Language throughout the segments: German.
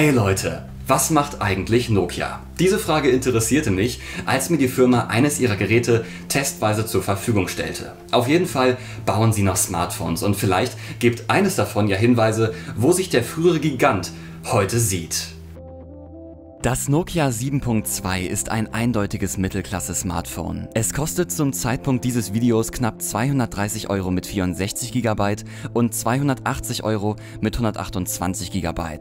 Hey Leute, was macht eigentlich Nokia? Diese Frage interessierte mich, als mir die Firma eines ihrer Geräte testweise zur Verfügung stellte. Auf jeden Fall bauen sie noch Smartphones und vielleicht gibt eines davon ja Hinweise, wo sich der frühere Gigant heute sieht. Das Nokia 7.2 ist ein eindeutiges Mittelklasse-Smartphone. Es kostet zum Zeitpunkt dieses Videos knapp 230 Euro mit 64 GB und 280 Euro mit 128 GB.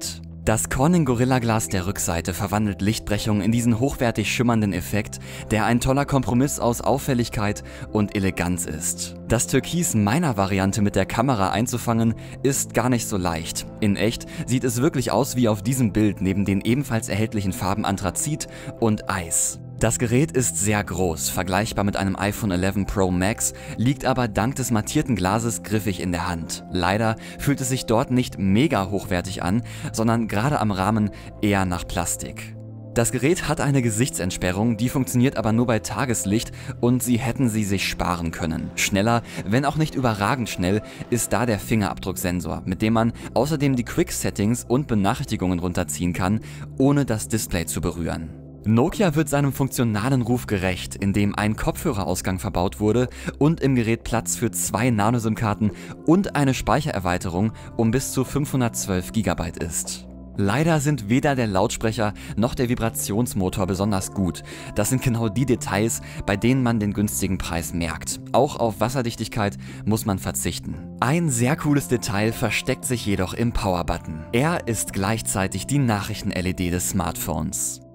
Das Corning Gorilla Glas der Rückseite verwandelt Lichtbrechung in diesen hochwertig schimmernden Effekt, der ein toller Kompromiss aus Auffälligkeit und Eleganz ist. Das Türkis meiner Variante mit der Kamera einzufangen, ist gar nicht so leicht. In echt sieht es wirklich aus wie auf diesem Bild neben den ebenfalls erhältlichen Farben Anthrazit und Eis. Das Gerät ist sehr groß, vergleichbar mit einem iPhone 11 Pro Max, liegt aber dank des mattierten Glases griffig in der Hand. Leider fühlt es sich dort nicht mega hochwertig an, sondern gerade am Rahmen eher nach Plastik. Das Gerät hat eine Gesichtsentsperrung, die funktioniert aber nur bei Tageslicht und sie hätten sie sich sparen können. Schneller, wenn auch nicht überragend schnell, ist da der Fingerabdrucksensor, mit dem man außerdem die Quick-Settings und Benachrichtigungen runterziehen kann, ohne das Display zu berühren. Nokia wird seinem funktionalen Ruf gerecht, indem ein Kopfhörerausgang verbaut wurde und im Gerät Platz für zwei Nano-SIM-Karten und eine Speichererweiterung um bis zu 512 GB ist. Leider sind weder der Lautsprecher noch der Vibrationsmotor besonders gut. Das sind genau die Details, bei denen man den günstigen Preis merkt. Auch auf Wasserdichtigkeit muss man verzichten. Ein sehr cooles Detail versteckt sich jedoch im Power-Button. Er ist gleichzeitig die Nachrichten-LED des Smartphones.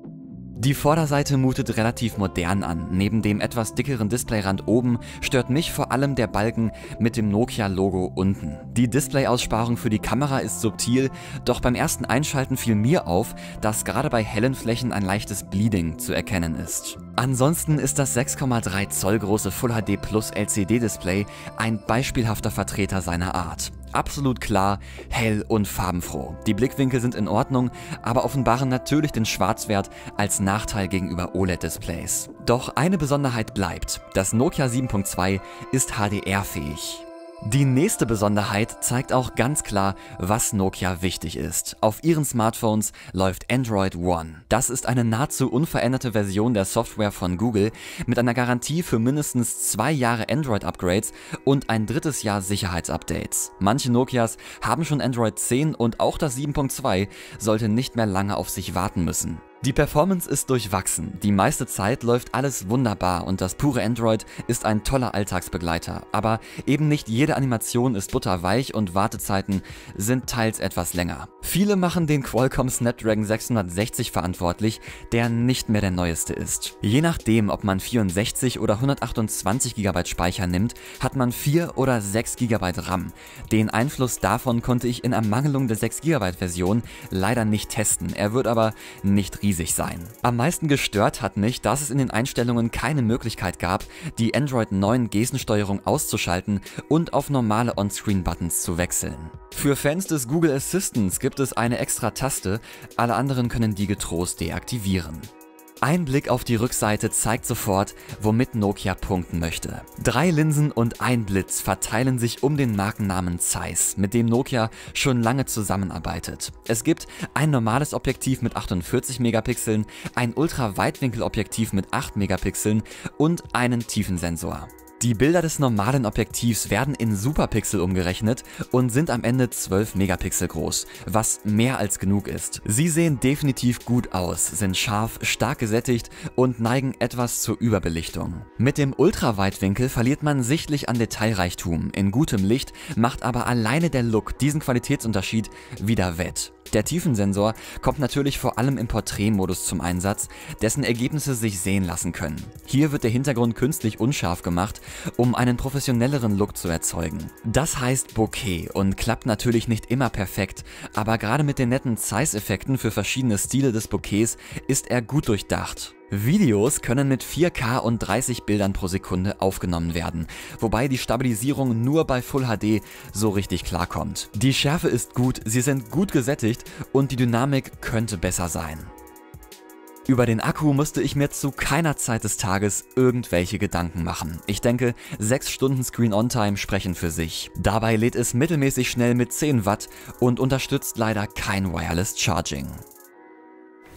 Die Vorderseite mutet relativ modern an. Neben dem etwas dickeren Displayrand oben stört mich vor allem der Balken mit dem Nokia-Logo unten. Die Displayaussparung für die Kamera ist subtil, doch beim ersten Einschalten fiel mir auf, dass gerade bei hellen Flächen ein leichtes Bleeding zu erkennen ist. Ansonsten ist das 6,3 Zoll große Full HD Plus LCD-Display ein beispielhafter Vertreter seiner Art. Absolut klar, hell und farbenfroh. Die Blickwinkel sind in Ordnung, aber offenbaren natürlich den Schwarzwert als Nachteil gegenüber OLED-Displays. Doch eine Besonderheit bleibt, das Nokia 7.2 ist HDR-fähig. Die nächste Besonderheit zeigt auch ganz klar, was Nokia wichtig ist. Auf ihren Smartphones läuft Android One. Das ist eine nahezu unveränderte Version der Software von Google mit einer Garantie für mindestens zwei Jahre Android-Upgrades und ein drittes Jahr Sicherheitsupdates. Manche Nokias haben schon Android 10 und auch das 7.2 sollte nicht mehr lange auf sich warten müssen. Die Performance ist durchwachsen. Die meiste Zeit läuft alles wunderbar und das pure Android ist ein toller Alltagsbegleiter. Aber eben nicht jede Animation ist butterweich und Wartezeiten sind teils etwas länger. Viele machen den Qualcomm Snapdragon 660 verantwortlich, der nicht mehr der neueste ist. Je nachdem, ob man 64 oder 128 GB Speicher nimmt, hat man 4 oder 6 GB RAM. Den Einfluss davon konnte ich in Ermangelung der 6 GB Version leider nicht testen. Er wird aber nicht riesig riesig sein. Am meisten gestört hat mich, dass es in den Einstellungen keine Möglichkeit gab, die Android 9 Gestensteuerung auszuschalten und auf normale On-Screen-Buttons zu wechseln. Für Fans des Google Assistants gibt es eine extra Taste, alle anderen können die getrost deaktivieren. Ein Blick auf die Rückseite zeigt sofort, womit Nokia punkten möchte. Drei Linsen und ein Blitz verteilen sich um den Markennamen Zeiss, mit dem Nokia schon lange zusammenarbeitet. Es gibt ein normales Objektiv mit 48 Megapixeln, ein Ultraweitwinkelobjektiv mit 8 Megapixeln und einen Tiefensensor. Die Bilder des normalen Objektivs werden in Superpixel umgerechnet und sind am Ende 12 Megapixel groß, was mehr als genug ist. Sie sehen definitiv gut aus, sind scharf, stark gesättigt und neigen etwas zur Überbelichtung. Mit dem Ultraweitwinkel verliert man sichtlich an Detailreichtum, in gutem Licht macht aber alleine der Look diesen Qualitätsunterschied wieder wett. Der Tiefensensor kommt natürlich vor allem im Porträtmodus zum Einsatz, dessen Ergebnisse sich sehen lassen können. Hier wird der Hintergrund künstlich unscharf gemacht, um einen professionelleren Look zu erzeugen. Das heißt Bokeh und klappt natürlich nicht immer perfekt, aber gerade mit den netten Zeiss-Effekten für verschiedene Stile des Bokehs ist er gut durchdacht. Videos können mit 4K und 30 Bildern pro Sekunde aufgenommen werden, wobei die Stabilisierung nur bei Full HD so richtig klarkommt. Die Schärfe ist gut, sie sind gut gesättigt und die Dynamik könnte besser sein. Über den Akku musste ich mir zu keiner Zeit des Tages irgendwelche Gedanken machen. Ich denke, 6 Stunden Screen-On-Time sprechen für sich. Dabei lädt es mittelmäßig schnell mit 10 Watt und unterstützt leider kein Wireless Charging.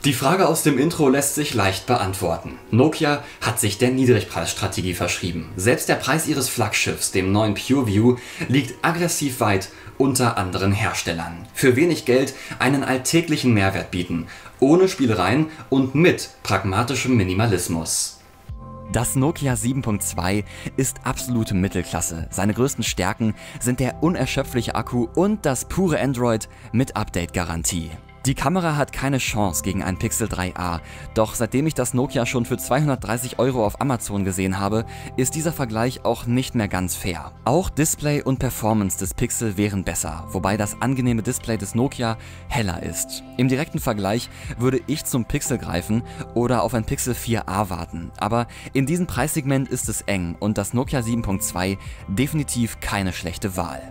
Die Frage aus dem Intro lässt sich leicht beantworten. Nokia hat sich der Niedrigpreisstrategie verschrieben. Selbst der Preis ihres Flaggschiffs, dem neuen PureView, liegt aggressiv weit unter anderen Herstellern. Für wenig Geld einen alltäglichen Mehrwert bieten, ohne Spielereien und mit pragmatischem Minimalismus. Das Nokia 7.2 ist absolute Mittelklasse. Seine größten Stärken sind der unerschöpfliche Akku und das pure Android mit Update-Garantie. Die Kamera hat keine Chance gegen ein Pixel 3a, doch seitdem ich das Nokia schon für 230 Euro auf Amazon gesehen habe, ist dieser Vergleich auch nicht mehr ganz fair. Auch Display und Performance des Pixel wären besser, wobei das angenehme Display des Nokia heller ist. Im direkten Vergleich würde ich zum Pixel greifen oder auf ein Pixel 4a warten, aber in diesem Preissegment ist es eng und das Nokia 7.2 definitiv keine schlechte Wahl.